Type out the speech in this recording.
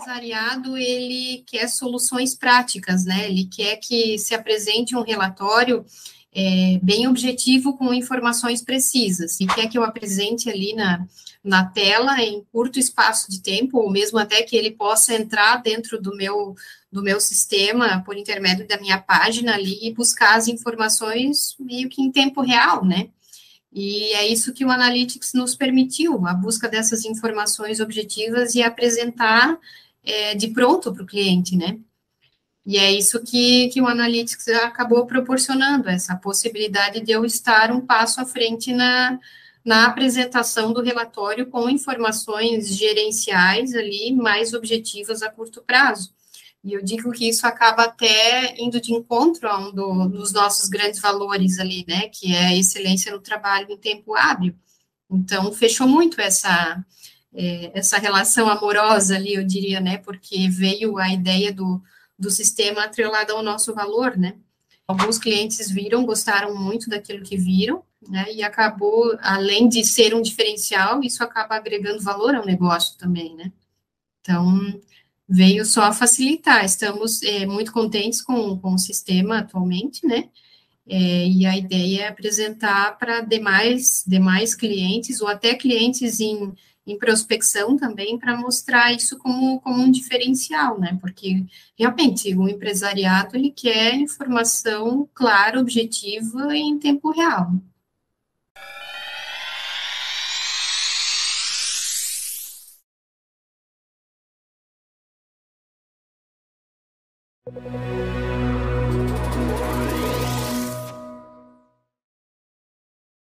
empresariado ele quer soluções práticas, né? Ele quer que se apresente um relatório é, bem objetivo com informações precisas e quer que eu apresente ali na, na tela em curto espaço de tempo, ou mesmo até que ele possa entrar dentro do meu, do meu sistema por intermédio da minha página ali e buscar as informações meio que em tempo real, né? E é isso que o Analytics nos permitiu, a busca dessas informações objetivas e apresentar é, de pronto para o cliente, né? E é isso que, que o Analytics acabou proporcionando, essa possibilidade de eu estar um passo à frente na, na apresentação do relatório com informações gerenciais ali mais objetivas a curto prazo. E eu digo que isso acaba até indo de encontro a um do, dos nossos grandes valores ali, né, que é a excelência no trabalho em tempo hábil. Então, fechou muito essa, é, essa relação amorosa ali, eu diria, né, porque veio a ideia do, do sistema atrelado ao nosso valor, né. Alguns clientes viram, gostaram muito daquilo que viram, né, e acabou, além de ser um diferencial, isso acaba agregando valor ao negócio também, né. Então, veio só facilitar. Estamos é, muito contentes com, com o sistema atualmente, né? É, e a ideia é apresentar para demais, demais clientes, ou até clientes em, em prospecção também, para mostrar isso como, como um diferencial, né? Porque realmente o empresariado ele quer informação clara, objetiva e em tempo real. Música